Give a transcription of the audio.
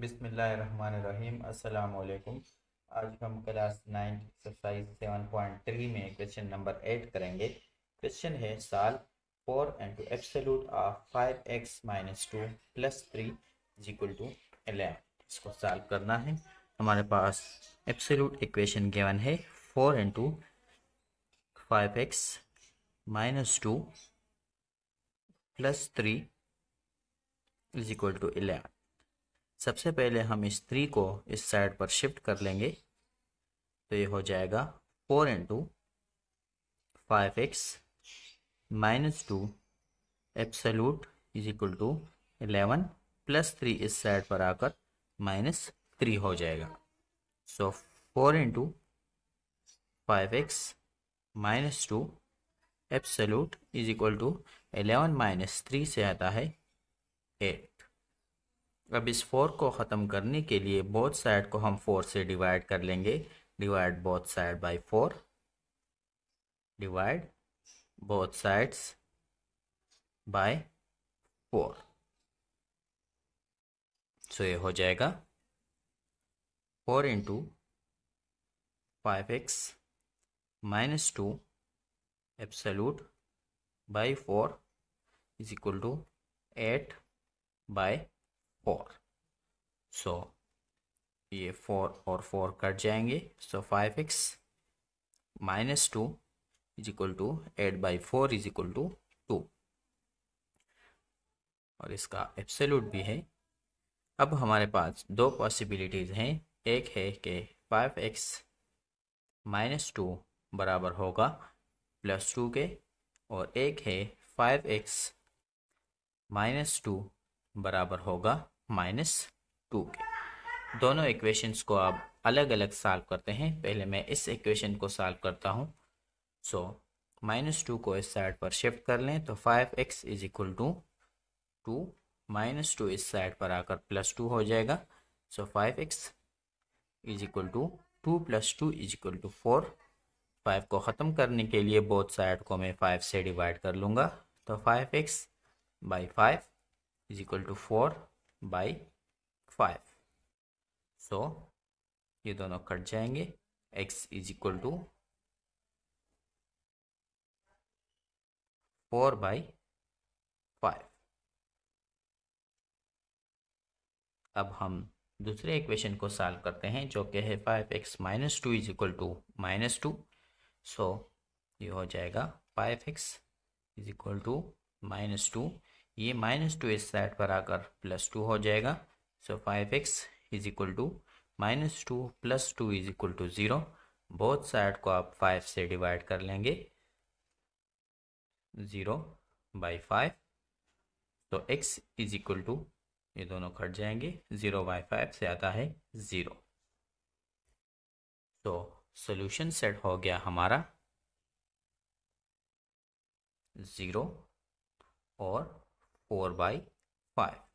अस्सलाम वालेकुम आज हम class nine exercise seven point three में क्वेश्चन नंबर एट करेंगे। क्वेश्चन है साल four into absolute of five x minus two plus three equal to eleven इसको सॉल्व करना है। हमारे पास एब्सोल्यूट इक्वेशन गिवन है। Four into five x minus two plus three is equal to eleven सबसे पहले हम इस थ्री को इस साइड पर शिफ्ट कर लेंगे। तो ये हो जाएगा four into five x minus two absolute is equal to eleven plus three इस साइड पर आकर माइनस थ्री हो जाएगा। So four into five x minus two absolute is equal to eleven minus three से आता है एट अब इस फोर को ख़त्म करने के लिए बोथ साइड को हम फोर से डिवाइड कर लेंगे। Divide both side by four divide both sides by four so ये हो जाएगा four into five x minus two absolute by four is equal to eight by four so ये four और फोर कट जाएँगे. So five x minus two is equal to eight by four is equal to two और इसका absolute भी है. अब हमारे पास दो पॉसिबिलिटीज़ हैं. एक है कि फाइव एक्स माइनस टू बराबर होगा प्लस टू के. और एक है फाइव एक्स माइनस टू बराबर होगा माइनस टू के। दोनों इक्वेशंस को आप अलग अलग सॉल्व करते हैं। पहले मैं इस इक्वेशन को सॉल्व करता हूँ। सो माइनस टू को इस साइड पर शिफ्ट कर लें तो five x is equal to two. Minus two इस साइड पर आकर प्लस टू हो जाएगा। So five x is equal to two plus two is equal to four. Five को ख़त्म करने के लिए बोथ साइड को मैं फाइव से डिवाइड कर लूँगा। तो five x by five is equal to four by five so ये दोनों कट जाएँगे। X is equal to four by five अब हम दूसरे इक्वेशन को सॉल्व करते हैं, जो कि है five x minus two is equal to minus two so ये हो जाएगा five x is equal to minus two ये माइनस टू इस साइड पर आकर प्लस टू हो जाएगा। So five x is equal to minus two plus two is equal to zero both side को आप फाइव से डिवाइड कर लेंगे। ज़ीरो बाई फाइव तो एक्स इज़ इक्वल टू ये दोनों कट जाएँगे। ज़ीरो बाई फाइव से आता है ज़ीरो तो सोल्यूशन सेट हो गया हमारा। ज़ीरो और 4 by 5